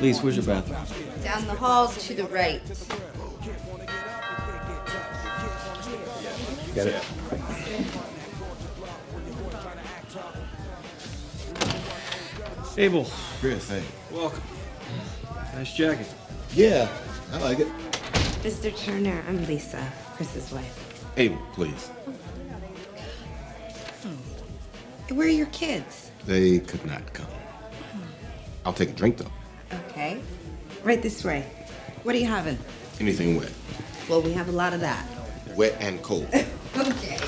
Lise, where's your bathroom? Down the hall to the right. Get it. Abel, Chris, hey. welcome. Nice jacket. Yeah, I like it. Mr. Turner, I'm Lisa, Chris's wife. Abel, please. Where are your kids? They could not come. I'll take a drink though. Okay. Right this way. What are you having? Anything wet. Well, we have a lot of that. Wet and cold. Okay.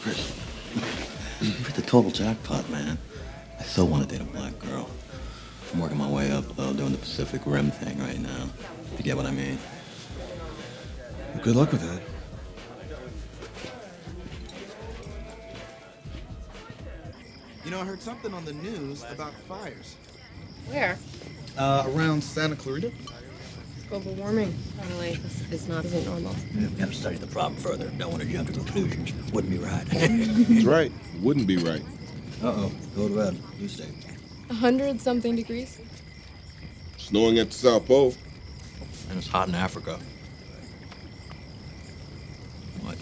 Chris, you hit the total jackpot, man. I so want to date a black girl. I'm working my way up, though, doing the Pacific Rim thing right now. If you get what I mean. Good luck with that. You know, I heard something on the news about fires. Where? Uh, around Santa Clarita. Global warming. Apparently, this is not isn't normal. Yeah, we gotta study the problem further. Don't want to jump to conclusions. Wouldn't be right. That's right. Wouldn't be right. Uh-oh. Go to bed. You stay. A hundred something degrees. Snowing at the South Pole. And it's hot in Africa. What?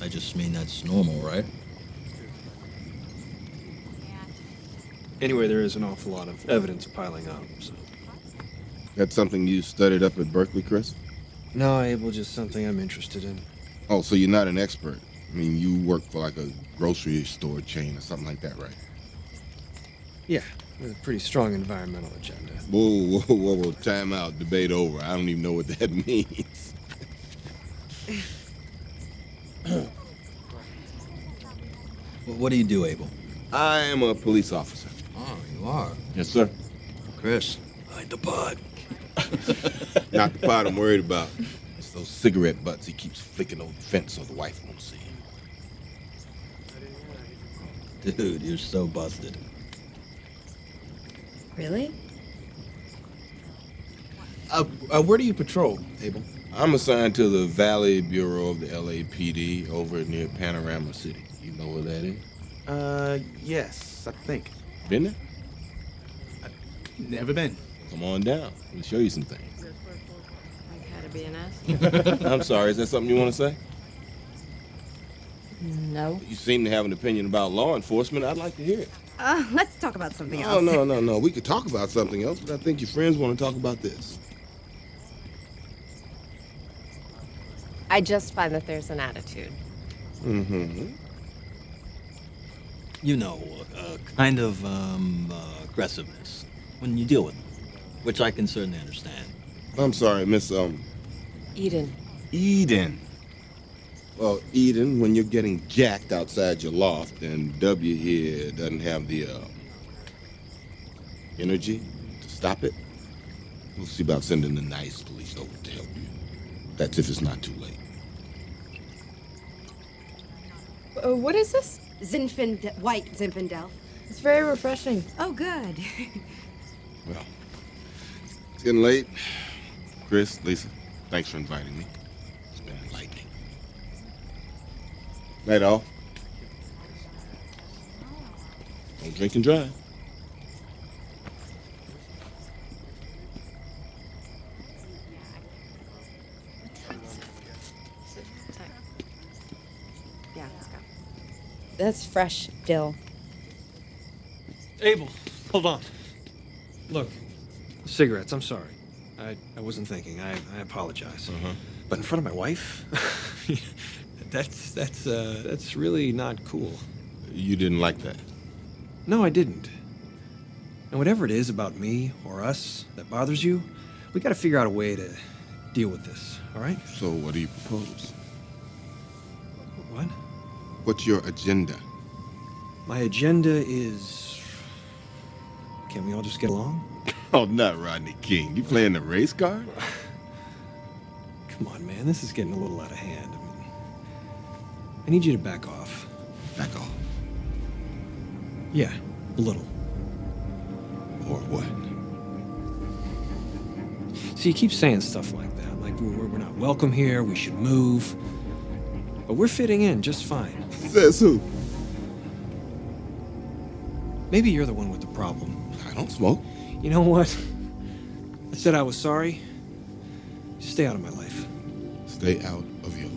I just mean that's normal, right? Anyway, there is an awful lot of evidence piling up, so. That's something you studied up at Berkeley, Chris? No, Abel, just something I'm interested in. Oh, so you're not an expert. I mean, you work for like a grocery store chain or something like that, right? Yeah, with a pretty strong environmental agenda. Whoa, whoa, whoa, whoa. Time out. Debate over. I don't even know what that means. Well, what do you do, Abel? I am a police officer. Yes, sir. Chris. Hide the pod. Not the part I'm worried about. It's those cigarette butts he keeps flicking over the fence so the wife won't see him. Dude, you're so busted. Really? Uh, uh, where do you patrol, Abel? I'm assigned to the Valley Bureau of the LAPD over near Panorama City. You know where that is? Uh, yes, I think. Been there? Never been. Come on down. We'll show you some things. Like how to be an ass? I'm sorry, is that something you want to say? No. You seem to have an opinion about law enforcement. I'd like to hear it. Uh, let's talk about something Oh, else. no, no, no. We could talk about something else, but I think your friends want to talk about this. I just find that there's an attitude. Mm-hmm. You know, a kind of um, uh, aggressiveness when you deal with them, which I can certainly understand. I'm sorry, Miss um Eden. Eden. Well, Eden, when you're getting jacked outside your loft and W here doesn't have the uh, energy to stop it, we'll see about sending the nice police over to help you. That's if it's not too late. Uh, what is this? Zinfand- white Zinfandel. It's very refreshing. Oh, good. Well, it's getting late. Chris, Lisa, thanks for inviting me. It's been enlightening. Night all. Don't drink and drive. Yeah, let's go. That's fresh dill. Abel, hold on. Look, cigarettes, I'm sorry. I, I wasn't thinking. I, I apologize. But in front of my wife? that's, that's, uh, that's really not cool. You didn't like that. No, I didn't. And whatever it is about me or us that bothers you, we gotta figure out a way to deal with this, all right? So, what do you propose? What? What's your agenda? My agenda is. Can we all just get along? Oh, not Rodney King. You playing the race card? Come on, man. This is getting a little out of hand. I mean, I need you to back off. Back off. Yeah, a little. Or what? See, you keep saying stuff like that, like we're, we're not welcome here, we should move. But we're fitting in just fine. Says who? Maybe you're the one with the problem. I don't smoke. You know what? I said I was sorry. Just stay out of my life. Stay out of your life.